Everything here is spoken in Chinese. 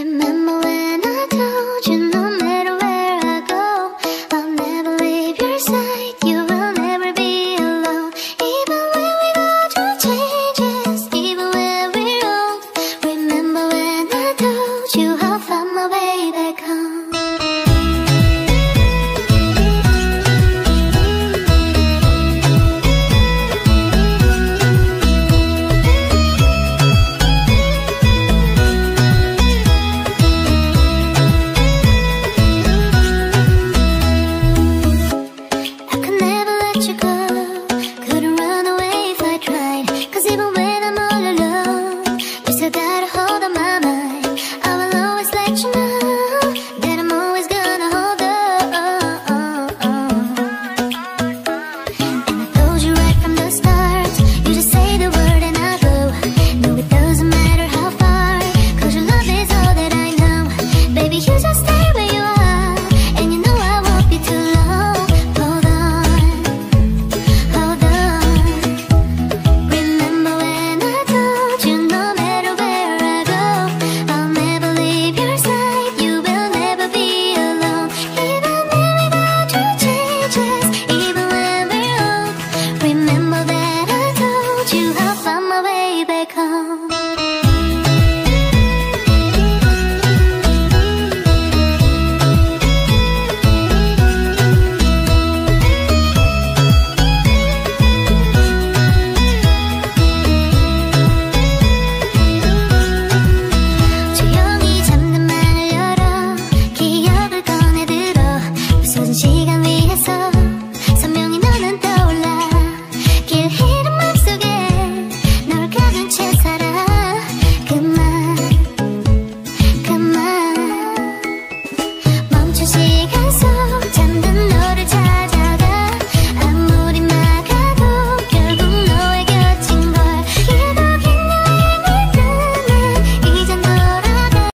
Remember 贝壳。